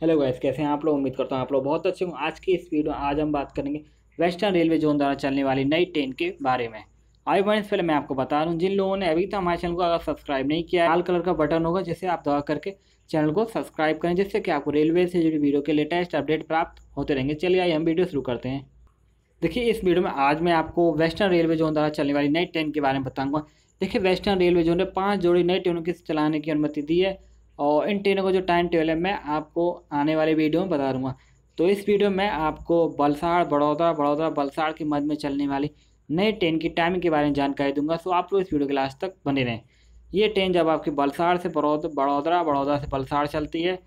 Hello guys, कैसे हैं आप लोग? उम्मीद करता हूँ आप लोग बहुत अच्छे हों आज की इस वीडियो आज हम बात करेंगे वेस्टर्न रेलवे जोन द्वारा चलने वाली नई ट्रेन के बारे में। आई वन पहले मैं आपको बता रहा हूँ जिन लोगों ने अभी तक हमारे चैनल को अगर सब्सक्राइब नहीं किया लाल कलर का बटन होगा, जिसे आप दबा करके चैनल को सब्सक्राइब करें, जिससे कि आपको रेलवे से जुड़ी वीडियो के लेटेस्ट अपडेट प्राप्त होते रहेंगे। चलिए आइए हम वीडियो शुरू करते हैं। देखिए, इस वीडियो में आज मैं आपको वेस्टर्न रेलवे जोन द्वारा चलने वाली नई ट्रेन के बारे में बताऊँगा। देखिए वेस्टर्न रेलवे जोन ने पाँच जोड़ी नई ट्रेनों की चलाने की अनुमति दी है। और इन ट्रेनों का जो टाइम टेबल है, मैं आपको आने वाले वीडियो में बता दूँगा। तो इस वीडियो में आपको बलसाड़, बड़ौदा बड़ौदा, बलसाड़ के मध्य में चलने वाली नई ट्रेन की टाइमिंग के बारे में जानकारी दूँगा सो आप लोग इस वीडियो के लास्ट तक बने रहें। ये ट्रेन जब आपकी बलसाड़ से बड़ौदा बड़ौदा बड़ौदा से बलसाड़ चलती है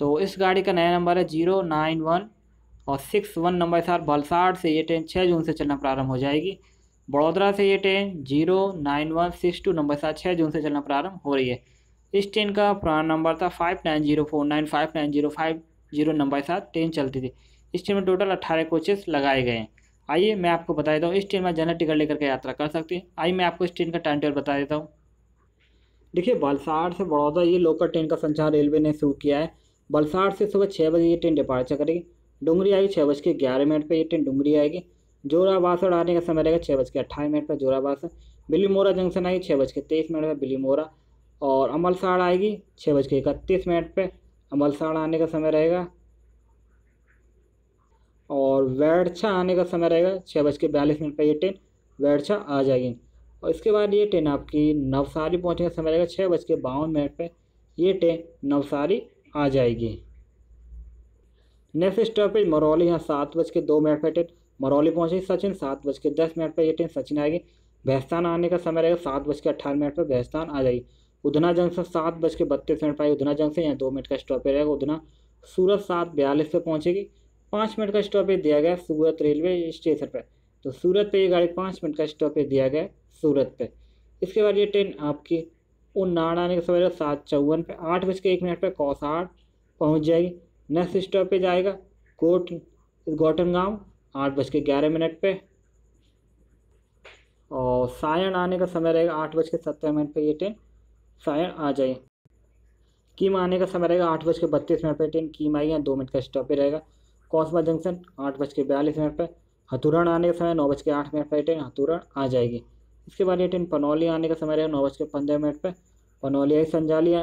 तो इस गाड़ी का नया नंबर है ज़ीरो नाइन वन और सिक्स वन नंबर साथ बलसाड़ से ये ट्रेन छः जून से चलना प्रारंभ हो जाएगी। बड़ोदरा से ये train zero nine one six two number साथ छः जून से चलना प्रारंभ हो रही है। इस ट्रेन का पुराना नंबर था five nine zero four nine five nine zero five zero number के साथ ट्रेन चलती थी। इस ट्रेन में टोटल अट्ठारह कोचेस लगाए गए हैं। आइए मैं आपको बता देता हूँ, इस ट्रेन में जनरल टिकट लेकर के यात्रा कर सकती हैं। आइए मैं आपको इस ट्रेन का टाइम टेबल बता देता हूँ। देखिए बलसाड़ से बड़ौदा, ये लोकल ट्रेन का संचार रेलवे ने शुरू किया है। बलसाड़ से सुबह छः बजे ये ट्रेन डिपार्चर करेगी। डुंगरी आएगी छः बज के ग्यारह मिनट पर ये ट्रेन डुंगरी आएगी। जोरा बासड़ आने का समय रहेगा छः बज के अट्ठाईस मिनट पर जोरा बासड़ बिल्ली मोरा जंक्शन आएगी छः बज के तेईस मिनट पर बिल्ली मोरा। और अमलसाड़ आएगी छः बज के इकतीस मिनट पर अमलसाड़ आने का समय रहेगा। और वैड़छा आने का समय रहेगा छः बज के बयालीस मिनट पर ये ट्रेन। वैड़छा आ जाएगी। और इसके बाद ये ट्रेन आपकी नवसारी पहुँचने का समय रहेगा छः बज के बावन मिनट पर ये ट्रेन नवसारी आ जाएगी। नेक्स्ट स्टॉपेज मरौली, यहाँ सात बज के दो मिनट पर ट्रेन। मरौली पहुँचेगी सचिन, सात बज के दस मिनट पर ये ट्रेन सचिन आएगी। भैस्तान आने का समय रहेगा सात बज के अट्ठारह मिनट पर भैस्तान आ जाएगी। उधना जंक्शन सात बज के बत्तीस मिनट पर उधना जंक्शन यहाँ दो मिनट का स्टॉपेज रहेगा उधना। सूरत सात बयालीस पर पहुँचेगी। पाँच मिनट का स्टॉपेज दिया गया सूरत रेलवे स्टेशन पर तो सूरत पे ये गाड़ी पाँच मिनट का स्टॉपेज दिया गया सूरत पे। इसके बाद ये ट्रेन आपकी उन्नाड़ आने का समय सात चौवन पे, आठ बज के एक मिनट पर कौसाड़ पहुँच जाएगी। नेक्स्ट स्टॉपेज आएगा कोट गौटन गाँव आठ बज के ग्यारह मिनट पर और सायण आने का समय रहेगा आठ बज के सत्रह मिनट पर ये ट्रेन। सायण आ जाए कीम आने का समय रहेगा आठ बज के बत्तीस मिनट पर। ट्रेन कीम आएगी दो मिनट का स्टॉपेज रहेगा। कौसबा जंक्शन, आठ बज के बयालीस मिनट पर। हथुरण आने का समय नौ बज के आठ मिनट पर। ट्रेन हथुरण आ जाएगी। इसके बाद ये ट्रेन पनौली आने का समय रहेगा नौ बज के पंद्रह मिनट पर। पनौली आई संजाली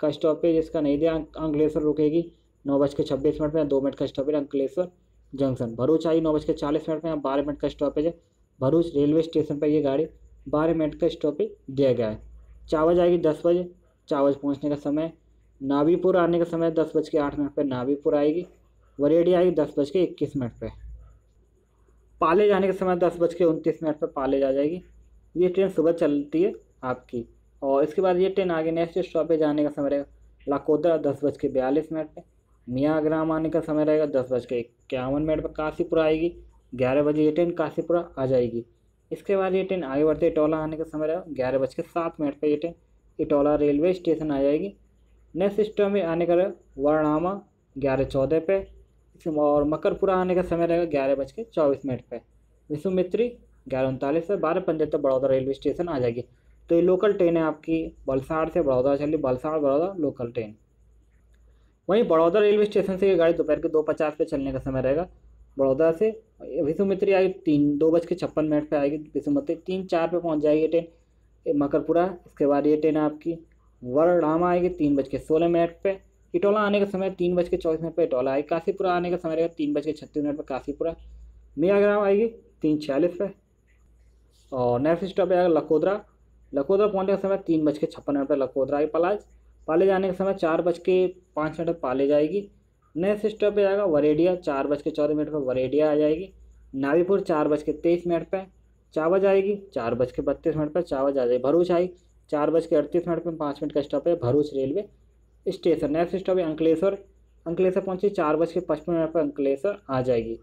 का स्टॉपेज इसका नहीं दिया अंकलेश्वर रुकेगी। नौ बज के छब्बीस मिनट में दो मिनट का स्टॉपेज अंकलेश्वर जंक्शन। भरूच आई नौ बज के चालीस मिनट में बारह मिनट का स्टॉपेज है भरूच रेलवे स्टेशन पर यह गाड़ी बारह मिनट का स्टॉपेज दिया गया है। चावज आएगी दस बजे चावज पहुँचने का समय। नावीपुर आने का समय दस बज के आठ मिनट पर नावीपुर आएगी। वरेडी आएगी दस बज के इक्कीस मिनट पर पाले जाने का समय दस बज के उनतीस मिनट पर पाले जा जाएगी। ये ट्रेन सुबह चलती है आपकी। और इसके बाद ये ट्रेन आगे नेक्स्ट स्टॉपेज जाने का समय रहेगा। लाकोदरा दस बज के बयालीस मिनट पर मियाँग्राम आने का समय रहेगा दस बज के इक्यावन मिनट पर काशीपुरा आएगी। ग्यारह बजे ये ट्रेन काशीपुरा आ जाएगी। इसके बाद ये ट्रेन आगे बढ़ते इटौला आने का समय रहेगा ग्यारह बज के सात मिनट पर ये ट्रेन इटौला रेलवे स्टेशन आ जाएगी। नेक्स्ट स्टॉप में आने का वर्णामा, ग्यारह चौदह पे। और मकरपुरा आने का समय रहेगा, ग्यारह बज के चौबीस मिनट पर विश्वमित्री ग्यारह उनतालीस से बारह पंद्रह तक बड़ौदा रेलवे स्टेशन आ जाएगी। तो ये लोकल ट्रेन है आपकी, बलसाड़ से बड़ौदा चली बलसाड़, बड़ौदा लोकल ट्रेन वहीं बड़ौदा रेलवे स्टेशन से ये गाड़ी दोपहर के दो पचास पे चलने का समय रहेगा। बड़ौदा से विश्वमित्री आएगी तीन, दो बज के छप्पन मिनट पर आएगी विश्वमित्री तीन, चार पे पहुँच जाएगी ट्रेन मकरपुरा। इसके बाद ये ट्रेन आपकी वरडामा आएगी तीन बज के सोलह मिनट पर इटोला आने का समय तीन बज के चौबीस मिनट पर इटोला आएगी। काशीपुरा आने का समय रहेगा तीन बज के छत्तीस मिनट पर काशीपुरा। मियाग्राम आएगी तीन छियालीस पर और नेक्स्ट स्टॉप आएगा लखोदरा। लखोदरा पहुँचने का समय तीन बज के छप्पन मिनट पर लखोदरा आएगी पलाज। पाले जाने का समय चार बज के पाँच मिनट पर पाले जाएगी। नेक्स्ट स्टॉप पे जाएगा वरेडिया, चार बज के चौदह मिनट पर वरेडिया आ जाएगी। नावीपुर चार बज के तेईस मिनट पर चावज आएगी, चार बज के बत्तीस मिनट पर चावज आ जाएगी। भरूच आई, चार बज के अड़तीस मिनट पर पाँच मिनट का स्टॉप है Bharuch railway station. Next stop है अंकलेश्वर अंकलेश्वर पहुँची, चार बज के पचपन मिनट पर अंकलेश्वर आ जाएगी।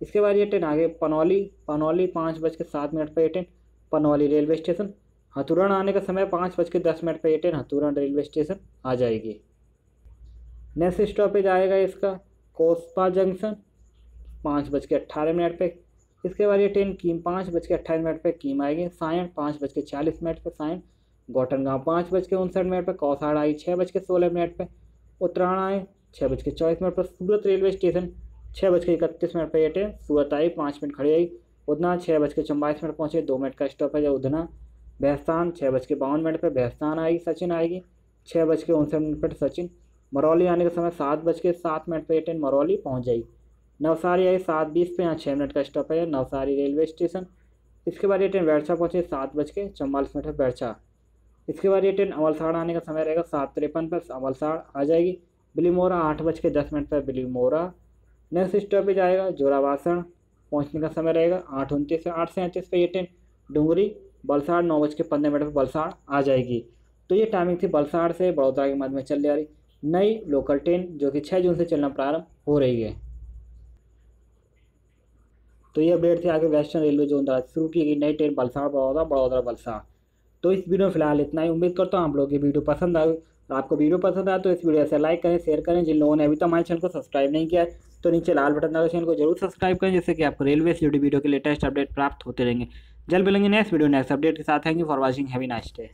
इसके बाद ये ट्रेन आगे पनौली पनौली पाँच बज के सात मिनट पर ये train, Panoli railway station. Hathuran आने का समय पाँच बज के दस मिनट पर ये ट्रेन हथुरण रेलवे स्टेशन आ जाएगी। नेक्स्ट स्टॉपेज आएगा इसका कोसपा जंक्शन पाँच बज के अट्ठारह मिनट पे इसके बाद ये ट्रेन कीम पाँच बज के अट्ठाईस मिनट पे कीम आएगी सायण पाँच बज के चालीस मिनट पे सायण गौटन गाँव पाँच बज के उनसठ मिनट पर कौसाड़ आई छः बज के सोलह मिनट पर उत्तरायण आए छः बज के चौबीस मिनट पर सूरत रेलवे स्टेशन छः बज के इकतीस मिनट पर ये ट्रेन सूरत आई पाँच मिनट खड़ी आई उधना छः बज के चौबाईस मिनट पहुँचे दो मिनट का स्टॉप है उधना बेहस्तान छः बज के बावन मिनट पर बेहस्तान आएगी सचिन आएगी छः बज के उनसठ मिनट पर सचिन मरौली आने का समय सात बज के सात मिनट पर ये ट्रेन मरौली पहुँच जाएगी नवसारी आई सात बीस पे, यहाँ छः मिनट का स्टॉप है, नवसारी रेलवे स्टेशन। इसके बाद ये ट्रेन बैरछा पहुँचे सात बज के चौवालीस मिनट पर बैरछा इसके बाद ये ट्रेन अवलसाड़ आने का समय रहेगा सात तिरपन पर अवलसाड़ आ जाएगी। बिलीमोरा आठ बज के दस मिनट पर, बिलीमोरा। नेक्स्ट स्टॉपेज आएगा जोरावासन, पहुँचने का समय रहेगा आठ उनतीस से आठ सैंतीस पर ये ट्रेन डूंगरी, बलसाड़, नौ बज के पंद्रह मिनट पर बलसाड़ आ जाएगी। तो ये टाइमिंग थी बलसाड़ से बड़ौदा के मध्य में चल जा रही नई लोकल ट्रेन जो कि छः जून से चलना प्रारंभ हो रही है। तो ये अपडेट थी आगे वेस्टर्न रेलवे जोन द्वारा शुरू की गई नई ट्रेन बलसा बड़ौदा बड़ौदा बलसा तो इस वीडियो में फ़िलहाल इतना ही। उम्मीद करता हूँ आप लोगों की वीडियो पसंद आए आपको वीडियो पसंद आए तो इस वीडियो से लाइक करें शेयर करें। जिन लोगों ने अभी तक हमारे चैनल को सब्सक्राइब नहीं किया तो नीचे लाल बटन दबा चैनल को ज़रूर सब्सक्राइब करें, जिससे कि आपको रेलवे से जुड़ी वीडियो के लेटेस्ट अपडेट प्राप्त होते रहेंगे। जल्द मिलेंगे नेक्स्ट वीडियो नेक्स्ट अपडेट के साथ thank you for watching. Have a nice day.